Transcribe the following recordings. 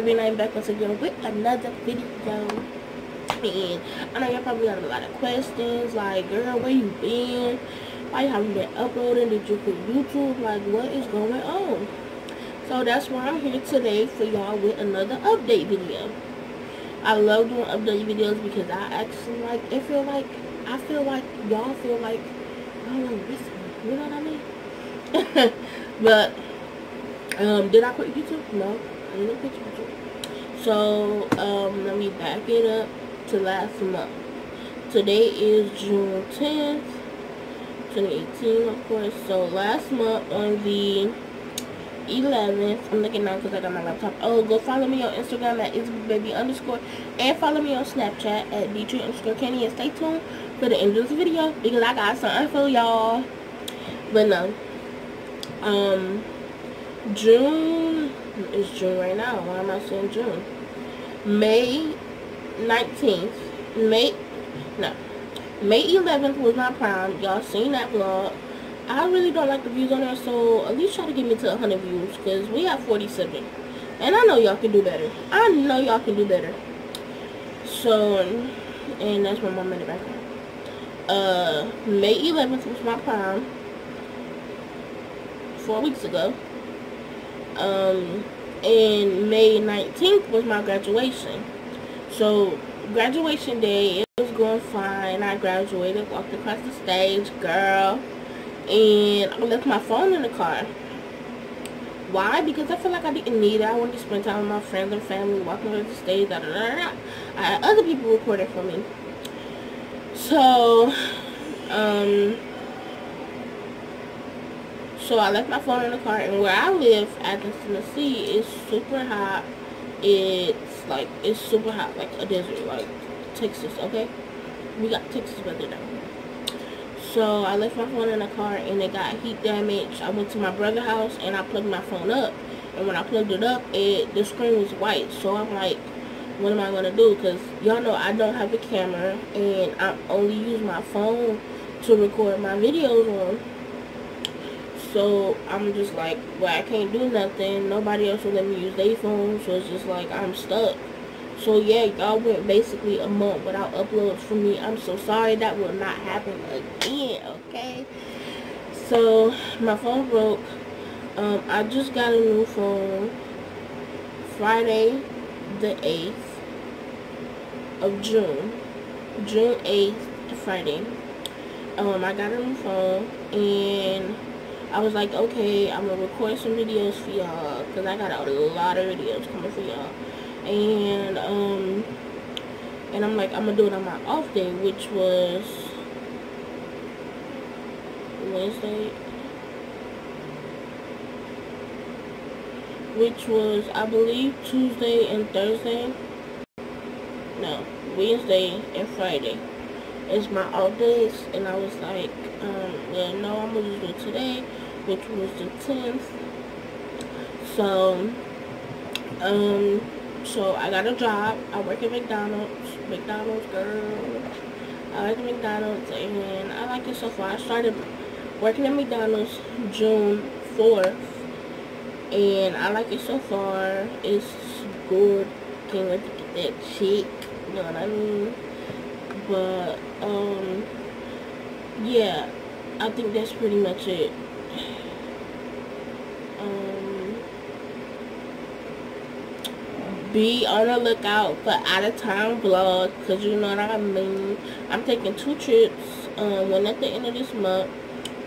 baby and I'm back once again with another video. And I know y'all probably got a lot of questions like, girl, where you been? Why haven't been uploading? Did you quit YouTube? Like, what is going on? So that's why I'm here today for y'all with another update video. I love doing update videos because I actually like, it feel like, I feel like y'all feel like, I don't know, you know what I mean? but, um, did I quit YouTube? No, So, um, let me back it up to last month. Today is June 10th, 2018, of course. So, last month on the 11th, I'm looking now because I got my laptop. Oh, go follow me on Instagram at baby underscore and follow me on Snapchat at dj underscore and stay tuned for the end of this video because I got some info, y'all. But no. Um, June is June right now. Why am I saying June? May 19th, May, no, May 11th was my prime. Y'all seen that vlog. I really don't like the views on there, so at least try to get me to 100 views, because we have 47. And I know y'all can do better. I know y'all can do better. So, and that's my mom in the background. Uh, May 11th was my prime. Four weeks ago. Um, and May 19th was my graduation. So, graduation day, it was going fine. I graduated, walked across the stage, girl. And I left my phone in the car. Why? Because I feel like I didn't need it. I wanted to spend time with my friends and family, walking across the stage, da da da. I had other people recording for me. So, um, so I left my phone in the car, and where I live, Athens, Tennessee, is super hot. It's like it's super hot, like a desert, like Texas. Okay, we got Texas weather down. So I left my phone in the car, and it got heat damage. I went to my brother's house, and I plugged my phone up. And when I plugged it up, it the screen was white. So I'm like, what am I gonna do? Cause y'all know I don't have a camera, and I only use my phone to record my videos on. So I'm just like, well, I can't do nothing. Nobody else will let me use their phone, so it's just like I'm stuck. So yeah, y'all went basically a month without uploads from me. I'm so sorry. That will not happen again, okay? So my phone broke. Um, I just got a new phone Friday the 8th of June. June 8th, Friday. Um, I got a new phone and I was like, okay, I'm gonna record some videos for y'all because I got a lot of videos coming for y'all. And um, and I'm like, I'm gonna do it on my off day, which was Wednesday, which was I believe Tuesday and Thursday. No, Wednesday and Friday. It's my off days, and I was like, um, yeah, no, I'm gonna do it today which was the 10th. So, um, so I got a job. I work at McDonald's. McDonald's, girl. I like McDonald's, and I like it so far. I started working at McDonald's June 4th, and I like it so far. It's good. Can't wait to get that check. You know what I mean? But, um, yeah, I think that's pretty much it. Um, be on the lookout for out of town vlogs because you know what I mean. I'm taking two trips, um, one at the end of this month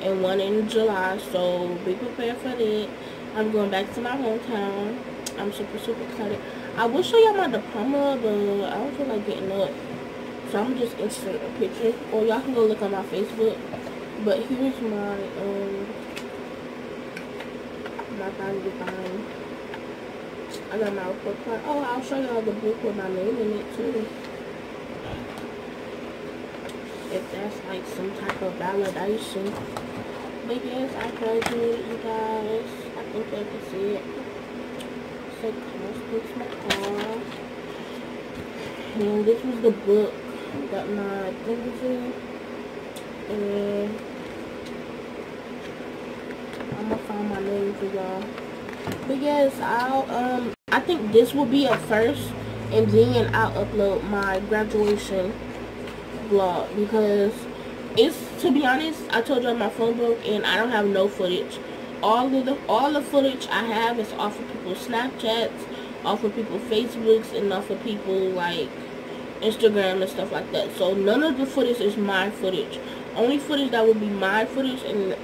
and one in July, so be prepared for that. I'm going back to my hometown. I'm super, super excited. I will show y'all my diploma, but I don't feel like getting up. So I'm just insert a picture. Or y'all can go look on my Facebook. But here's my, um, my family fine. I got my report card. Oh, I'll show y'all the book with my name in it too. If that's like some type of validation. But yes, I graduated, you guys. I think I can see it. So, let's my car. And this was the book that my thing was in. And I'm gonna find my name for y'all. But yes, I'll um I think this will be a first, and then I'll upload my graduation vlog because it's to be honest, I told you on my phone broke and I don't have no footage. All of the all the footage I have is off of people's Snapchats, off of people's Facebooks, and off of people like Instagram and stuff like that. So none of the footage is my footage. Only footage that will be my footage and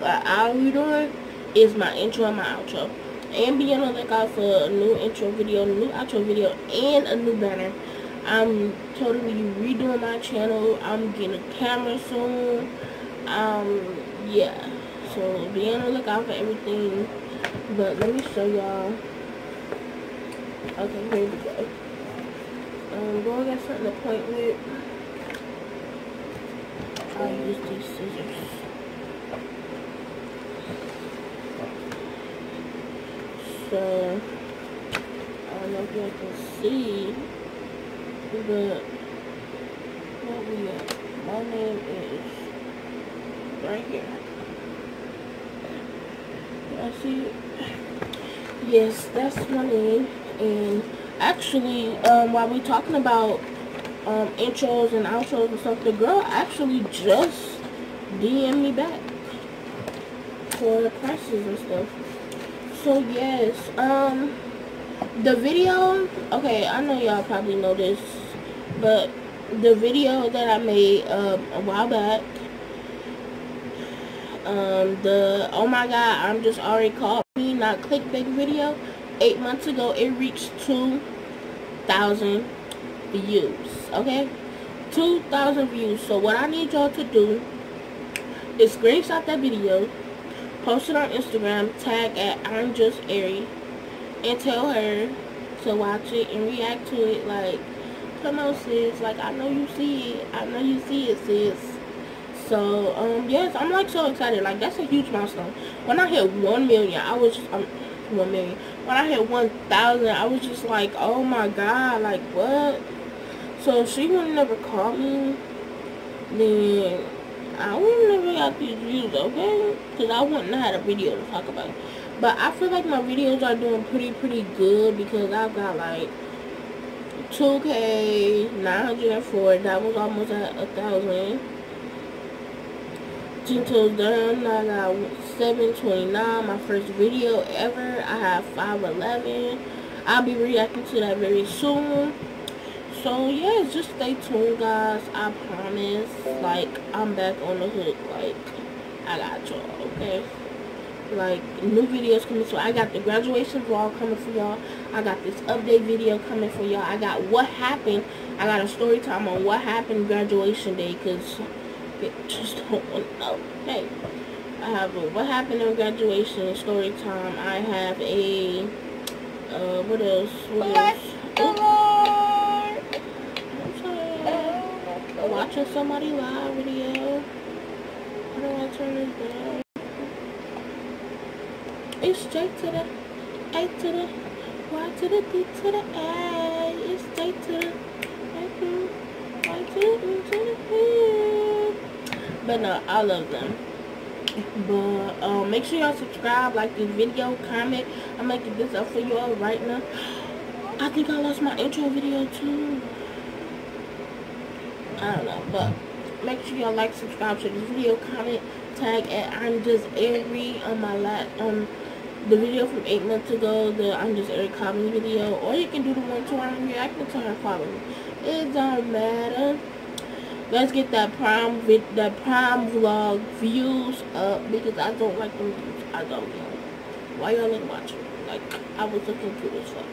I'll be doing is my intro and my outro. And be on the lookout for a new intro video, new outro video, and a new banner. I'm totally redoing my channel. I'm getting a camera soon. Um, yeah. So be on the lookout for everything. But let me show y'all. Okay, here we go. Um, going at something to point with. I'll use these scissors. So, I don't know if y'all can see, but what we at? My name is right here. I see it? Yes, that's my name. And actually, um, while we're talking about um, intros and outros and stuff, the girl actually just DM me back for the prices and stuff. So yes, um, the video, okay, I know y'all probably know this, but the video that I made um, a while back, um, the, oh my god, I'm just Airi called me, not clickbait video, eight months ago, it reached 2,000 views, okay? 2,000 views. So what I need y'all to do is screenshot that video, post it on Instagram, tag at I'm Just Airi, and tell her to watch it and react to it. Like, come on, sis. Like, I know you see it. I know you see it, sis. So, um, yes, I'm like so excited. Like, that's a huge milestone. When I hit 1 million, I was just, um, 1 million. When I hit 1,000, I was just like, oh my god, like, what? So, if she would never call me, then I wouldn't never got these views, okay? Because I wouldn't have had a video to talk about. But I feel like my videos are doing pretty, pretty good because I've got like 2K, 904. That was almost at a thousand. Ten toes down, I got 729. My first video ever. I have 511. I'll be reacting to that very soon so yeah just stay tuned guys. I promise. Like i'm back on the hook. Like i got y'all okay? Like new videos coming so i got the graduation vlog coming for y'all. I got this update video coming for y'all. I got what happened. I got a story time on what happened graduation day because it just don't want to know. Hey i have a what happened on graduation story time. I have a uh what else? What else watching somebody live video. How do I turn this down? It's straight to the A to the Y to the D to the A. It's straight to the A to the Y to the to the E. But no, I love them. But um, make sure y'all subscribe, like this video, comment. I'm making this up for y'all right now. I think I lost my intro video too. I don't know, but make sure y'all like, subscribe to this video, comment, tag at I'm Just Airi on my lat on the video from eight months ago, the I'm Just Airi comedy video, or you can do the one to I'm reacting to her following. It don't matter. Let's get that prime vid that prime vlog views up because I don't like them views. I don't know. Why y'all ain't watching? Like I was looking through this stuff.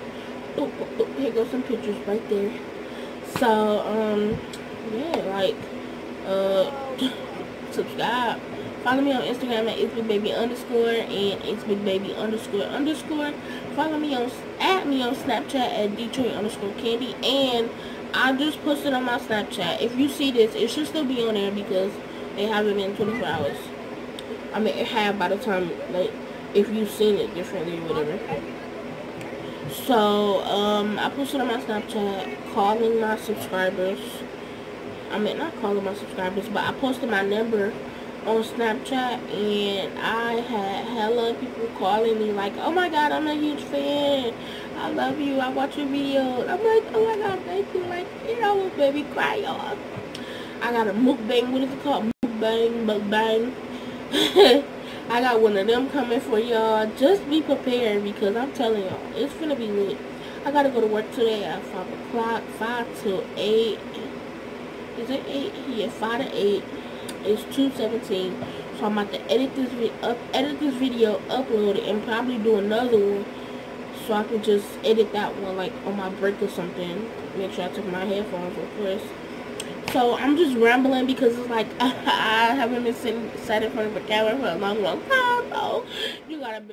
Oh, oh, oh, here goes some pictures right there. So, um, yeah, like, uh, subscribe. Follow me on Instagram at it's underscore and it's underscore underscore. Follow me on, at me on Snapchat at Detroit underscore candy. And I just posted on my Snapchat. If you see this, it should still be on there because they haven't been 24 hours. I mean, it had by the time, like, if you've seen it differently or whatever. So, um, I posted on my Snapchat calling my subscribers I mean, not calling my subscribers, but I posted my number on Snapchat and I had hella people calling me like, oh my god, I'm a huge fan. I love you. I watch your videos. I'm like, oh my god, thank you. Like, you know, baby, cry, y'all. I got a mukbang. What is it called? Mukbang, mukbang. I got one of them coming for y'all. Just be prepared because I'm telling y'all, it's gonna be lit. I gotta go to work today at 5 o'clock, 5 till 8. Is it 8? Yeah, 5 to 8. It's 2.17. So I'm about to edit this, up, edit this video, upload it, and probably do another one. So I can just edit that one like on my break or something. Make sure I took my headphones of course. So I'm just rambling because it's like I haven't been sitting sat in front of a camera for a long, long time. So you gotta be